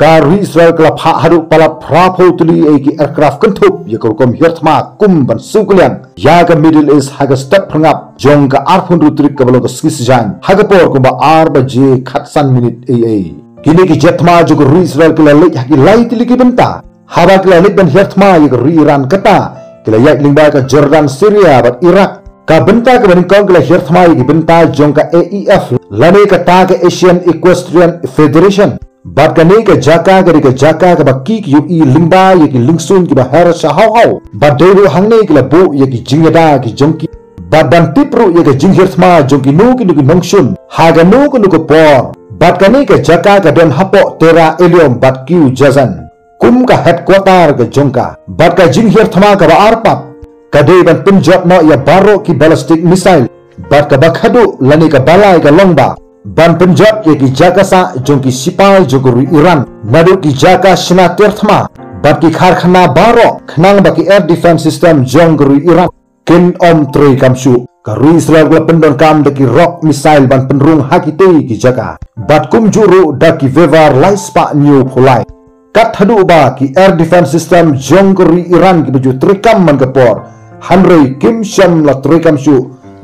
ka ri israel kala pha haru pala phra tuli e ki aircraft kan thup ye hirthma kum ban suklian ya ga middle east ha ga step phangap jong ka ar phun ru trik ka balo ka skis jan ha ga por je khat san minute e e kini ki jethma jo ko ri israel kala le ha ki lai tili ki banta ha ba ban hirthma ye ko ri iran kata. Kala yak lingba ka jordan syria bat iraq. Ka benta ka bani kong kala hirthma ye ki jong ka aef lane ka ta ka asian equestrian federation bat ka nei ka jaka ka ka jaka ka ba ki ki yu i lingba ye ki lingsun ki ba har sa hau. Hau bat dei ru hang nei ki la bo ye ki jingada ki jongki. Bat dan tipru ye ka jinghir thma jongki nu ki nu ki nongshun. Ha ga nu ku nu ko por bat ka nei ka jaka ka don hapo tera elium bat ki u jazan. Kum ka headquarter ka jongka. Bat ka jinghir thma ka ba arpap ka dei ban punjab no ya baro ki ballistic missile. Bat ka ba khadu lani ka balai ka longba ban punjab ye ki jaka sa jong ki sipai joguru iran. Nadu ki jaka shina tirthma bat ki kharkhana baro. Khnang ba ki air defense system jong guru iran. Kin om tre kamshu. Ka ru israel gla pendon kam de ki rock missile ban penrung hakite ki jaka bat kum juru da ki vevar lai spa new phulai kat thadu ba ki air defense system jong guru iran ki baju trikam man kapor hanrei kim sham la trikam shu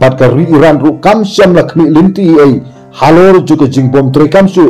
bat ka ru iran ru kam sham la khmi linti ai halor juga jing bom trekam su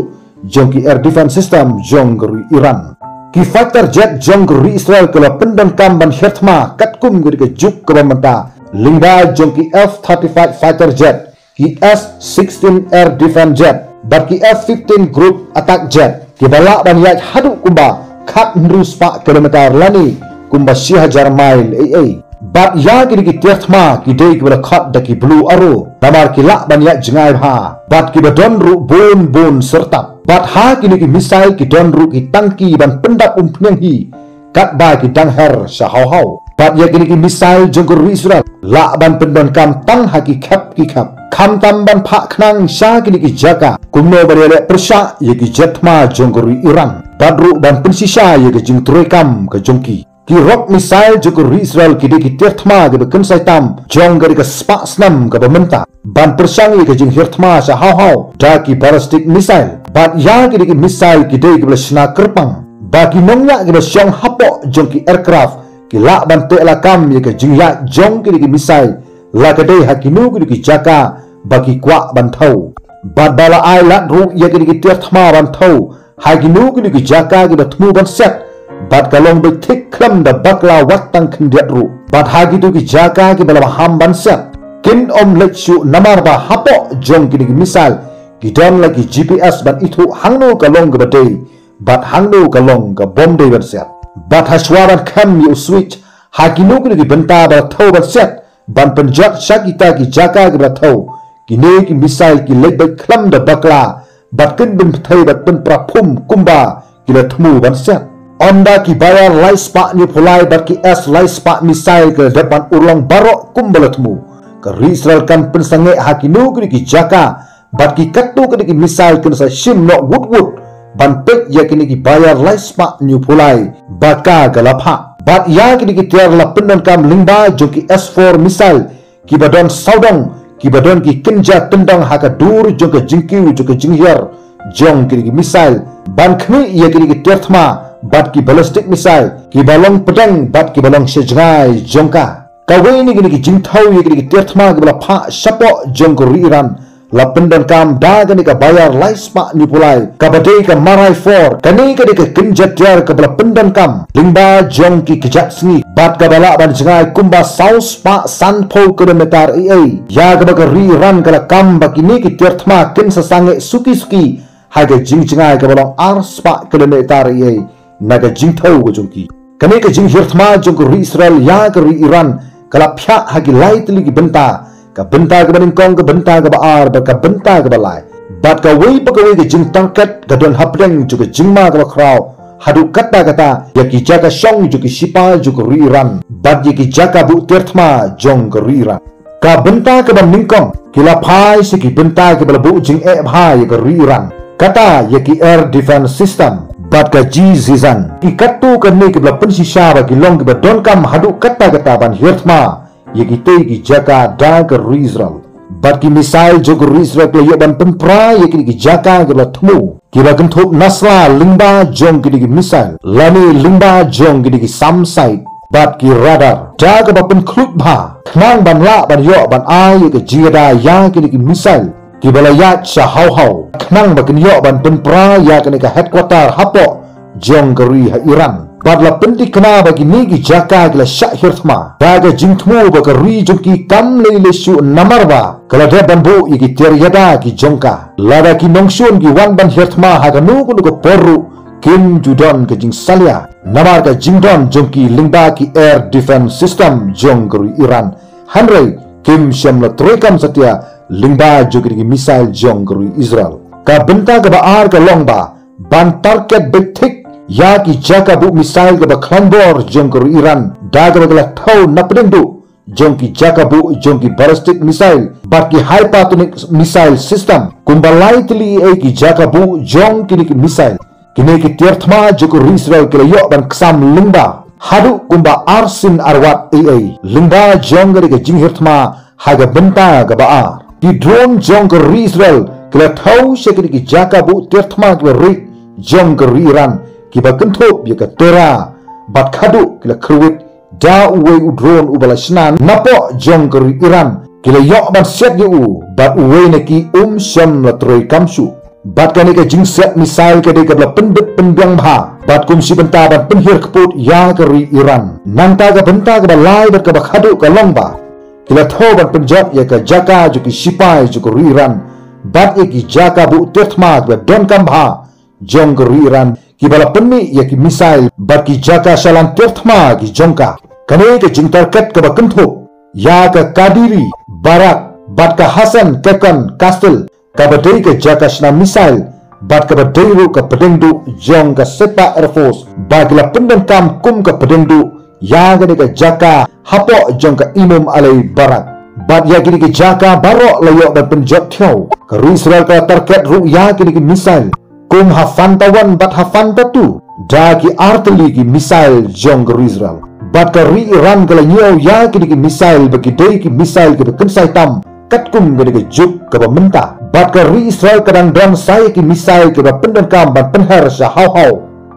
jong ki air defense system jong gru Iran. Ki fighter jet jong gru Israel kala pendam kam ban herthma kat kum gri ke juk ke bamata lingba jong ki F-35 fighter jet ki S-16 air defense jet bar ki F-15 group attack jet. Ki bala ban yak hadu kumba khat nrus pa kilometer lani kumba 6000 mile ai bat ya ki ki tiathma ki dei ki bala khat da ki blue aro. Namar ki la ban ya jingai ha. Bat ki badon ru bon bon serta bat ha ki ki misai ki don ru ki tangki ban pendap umpnyang hi. Kat ba ki dang her sha hau bat ya ki ki misai ru israel la ban pendon kam tang ha ki khap ki khap. Kham tam ban pha khnang sha ki ki jaka. Kumno bare persha ye ki jetma jongor ru iran. Bat ru ban pensisha ye ki jing kam ka jongki ki rock missile jo ko Israel ki de ki terthma ge be kan sai tam jong ge ka spa snam ga ba menta ban persang ye ge jing hirthma sa how how da ki ballistic missile bat ya ki missile ki de ki bla shna kerpang. Ba ki nong ya ge ba shang hapo jong ki aircraft. Ki la ban te la kam ye ge jing ya jong ki missile la ge de ha ki nu ge ki jaka. Ba ki kwa ban thau. Bat bala ai la ru ye ki terthma ban thau. Ha ki nu ge ki jaka ge ba thmu ban set bat kalong be thik khlam da bakla wat tang khindiat ru bat hagi tu ki jaka ki bala ham ban sat kin om lek shu namar ba hapo jong ki ki misal. Ki don la ki gps ban ithu hangno kalong ga bat hangno kalong ga bom de ban sat bat hashwaran kham yu switch. Hagi no ki banta ba thau ban sat ban panjat shakita ki jaka ki ba thau. Ki ne ki misal ki lek be khlam da bakla. Bat kin bin thai bat pun prapum kumba. Ki la thmu ban sat Onda ki bayar lai spa ni pulai bar ki es lai spa misai ke depan ulang barok kumbalatmu. Ke Israel kan pensange hakinu kini ki jaka bar ki katu kini ki misai kini sa shim no wood wood ban ya kini ki bayar lai spa ni pulai baka galapha. Bat ya kini ki tiar la penan kam lingba jo ki S4 misal ki badon saudong ki badon ki kinja tendang haka dur jo ke jingkiu jo ke jinghyar jong kini ki misal ban kmi ya kini ki tiarthma bat ki ballistic missile ki balong pedang bat ki balong sejngai jongka kawai ni gini ki jingthau ye gini ki tirthma ki bala pha sapo jong ko iran. La pendan kam da gini ka bayar lai spa ni pulai. Ka badai ka marai for kani ka ka kinjat jar ka bala pendan kam. Lingba jong ki kijat sni bat ka bala ban jngai kumba south spa san pho kilometer ai ai ya ka ba ka ri ran ka kam ba kini ki tirthma kin sa sange suki suki. Ha ga jing jngai ka bala ar spa kilometer ai ai naga jing thau go jungki kane ka jing hirthma jung ri israel ya ka ri iran kala phya ha gi light li gi benta. Ka benta ka banin kong ka benta ka ba ar ba ka benta ka ba lai. Bat ka wei pa ka wei ka jing tangkat ka don hapdeng ju ka jing ma ka ba khrao hadu kata kata ya ki jaka shong ju ki shipa ju ka ri iran. Bat ye ki jaka bu tirthma jong ka ri iran. Ka benta ka ba ningkong kila phai si ki benta ka ba bu jing e bhai ka ri iran. Kata ye ki air defense system bat ji zizan. Ki katu ka ne ki bla pensi sha ba ki long ki ba don kam hadu kata kata ban hirthma ye ki te ki jaka da ka rizral bat ki misail jo ko rizral ke ye ban pen pra ye ki ki jaka ki bla thmu kiba kan thop nasla lingba jong ki digi missile lani lingba jong ki digi sam side bat ki radar. Jaga ba pen klut ba nang ban la ban yo ban ai ke jida ya ki digi missile kiba la ya cha hau hau nang ba kin yo ban pen pra ya ke ka headquarter hapo jong gari ha iran Badla penting kena bagi nigi jaka gila syak hirthma. Daga jingtmu baka ri jongki kam lei lesu namar ba. Kala dia bambu iki tiar yada ki jongka. Lada ki nongsun ki wan ban hirthma haga nuku nuku poru. Kim judon ke jing salia. Namar ka jingdon jongki lingba ki air defense system jong guru Iran. Hanrei Kim syamla troikam satya lingba jongki ki misail jong guru Israel. Ka benta ka ba ka long ba. Ban target betik ya ki jaka bu misail ke bakhlambor jong ke Iran. Daga bagla thau napdeng du jong ki jaka bu jong ki ballistic missile bat ki hypersonic missile system. Kumbalai tili e ki jaka bu jong ki ki kini ki tierthma joko Israel ke yo ban ksam lingba. Hadu kumba arsin arwat aa lingba jong ke jing hirthma haga benta ga ba ki drone jong Israel ke thau shekri ki jaka bu tierthma ke ri jong kiba kentup ya ke tera. Bat khadu kila kruwit da uwe u drone u bala napo jong Iran kila yok ban set ye u bat uwe ne ki um sham la troi kamsu bat kani ke jing set misail ke de ke bala pendit pendiang bha. Bat kum si benta ban penhir keput ya keri Iran. Nanta ke benta ke balai bat ke ba khadu ke long ba kila tho ban penjat ya ke jaka ju ki sipai ju keri Iran bat ye ki jaka bu tetma ke don kam bha. Jong keri Iran ki bala penmi ya ki misail bar ki jaka shalan terthma ki jongka kane ke jingtar kat ka bakantho ya ka kadiri barak bat ka hasan kekan kastel. Ka badai ke jaka shna misail bat ka badai ru ka pedengdu jong ka sepa air force. Ba ki la pendan kam kum ka pedengdu ya ga ka jaka. Hapo jong ka imam alai barak bat ya kini ke jaka baro layo ban penjot thiau ka ru israel ka tarket ru ya kini ke misail kum hafanta wan bat hafanta tu dagi artili ki misail jong Israel. Bat ka ri Iran kala nyaw ya ki ki misail bagi dei ki misail ki ken sai tam. Kat kum gani ki juk ka ba menta bat ka ri Israel kadang dram sai ki misail ki ba pendan kam ban penher sa hau hau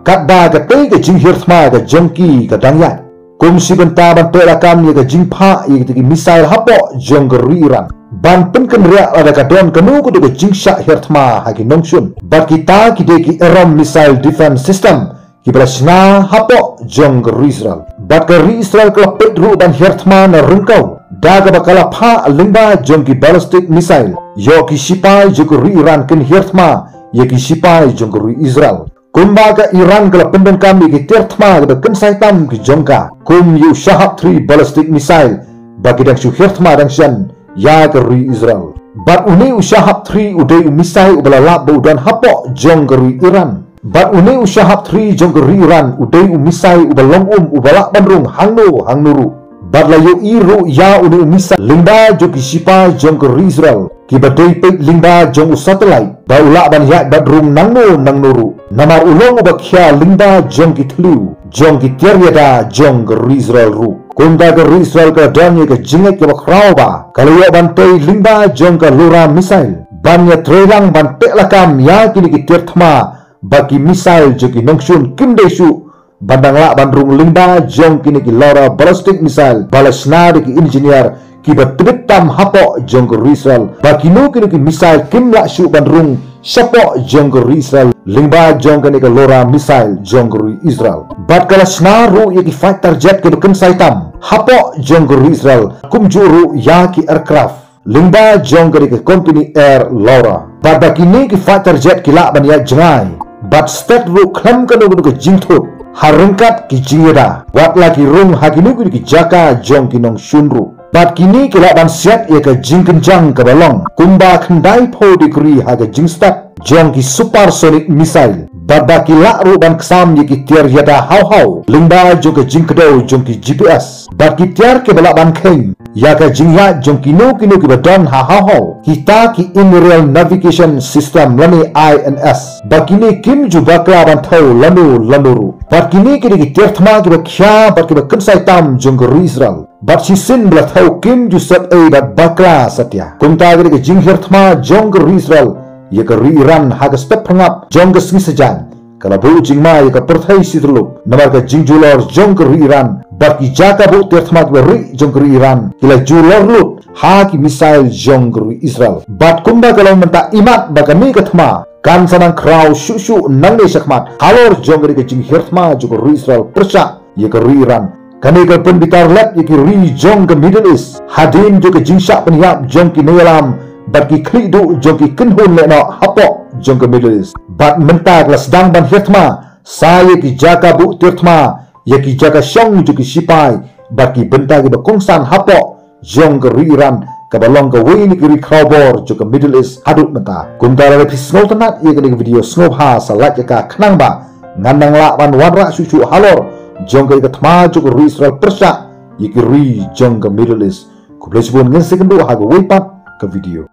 kat ba ka tei ki jing hirthma ka jongki ka dang ya kum si benta ban to la kam ye ka jing pha ye ki misail hapo jong Iran ban pen kan ria ada ka don kanu ku de jing sha hertma ha ki nong shun. Ba ki de ki eram missile defense system. Ki brasna hapo jong israel ba ka ri israel ka pet ru ban hertma na rungkau. Da ga ba pha limba jong ki ballistic missile yo ki sipai jo ri iran ken hertma ye ki sipai jong ri israel kumba ka iran ka pendan kami ki tertma ga ken saitam ki jongka kum yu shahab 3 ballistic missile ba ki dak shu hertma dang shan ya gari Israel. Bat uni usyahab tri udai umisai ubala lab dan hapo jong gari Iran. Bat uni usyahab tri jong gari Iran udai umisai ubalong um ubala bandrung hangno hangnuru. Bat layo iru ya uni umisai linda joki sipa jong gari Israel. Kiba dei pe linda jong satellite. Ba ula ban ya bandrung nangno nangnuru. Namar ulong ubak ya linda jong kitlu. Jong kitiariada jong gari Israel ru kunda Israel ke danya ke jingek ke bakrau ba kalau ya bantai limba jong ke lura misail banya trelang bantek lakam ya kini ki tirtma bagi misail joki nongsun kim desu bandang lak bandrung limba jong kini ki lura ballistic misail balas nadi ki engineer ki batibit tam hapo jong ke Israel bagi nu kini ki misail kim lak su bandrung Siapa jonggeri Israel lingba jonggeri ke lora misail jonggeri Israel. Bat kala senaru ya ki fighter jet ke bukan saitam. Hapo jonggeri Israel kum juru ya ki aircraft. Lingba jonggeri ke company air Laura. Bat baki ni ki fighter jet ki lak ban ya jengai. Bat stat ru klam ke nugu nugu jingtut. Harengkat ki jingeda. Wat lagi rung haki nugu ki jaka jong ki nong shunru. Bat kini kila ban siap ia ke jing kencang ke balong. Kumba kendai po degree haga jing step. Jong ki supersonic missile. Bat ba kila ru ban kesam ia ki tiar yada hau hau. Lingba jong ke jing kedau jong ki GPS. Bat ki tiar ke balak ban keng. Ya ke jing ya jong ki nu ki nu ki badan ha hau hau. Kita ki in real navigation system lani INS. Bat kini kim ju bakla ban tau lanu lanuru. Bat kini kini ki tiar thma ki ba kya bat ki ba kensai tam jong ke Israel. Bat si sin bela tau kim ju sat ei bat bakla satya. Kum ta gari ke jing hir thma jong ke Israel ye ka ri iran ha ga step phangap jong ga sing sajan kala bu jingma ye ka perthai sidlu namar ka jingjulor jong ka ri iran baki jaka bu terthmat ba ri jong ka ri iran. Kila julor lu ha ki misail jong ka ri israel. Bat kumba kalau menta imat ba ka mi ka thma. Kan sanang kraw shu shu nang ne shakmat. Halor jong ka ri ka jing hirthma jo ka ri israel persha ye ka ri iran kami ka pun bitar lap ye ki ri jong ka middle east. Hadin jo ka jingsha penyap jong ki nelam bat ki kli du jong ki kinhun le no hapo jong ke middle east. Bat menta glas dang ban hitma saya ki jaka bu tirtma ya ki jaka shong ju ki sipai. Bat ki benta ki ba kongsan hapo jong ke riran. Ka balong ka wini ki ri khawbor ju ke middle east hadut menta kumdara ke pisngol tanat ye ke video snob ha sa like ka khnang ba. Ngandang la ban wanra su su halor jong ke thma ju ke ri israel persha ye ki ri jong ke middle east. Kublesibun ngen sekendu ha go wipat ke video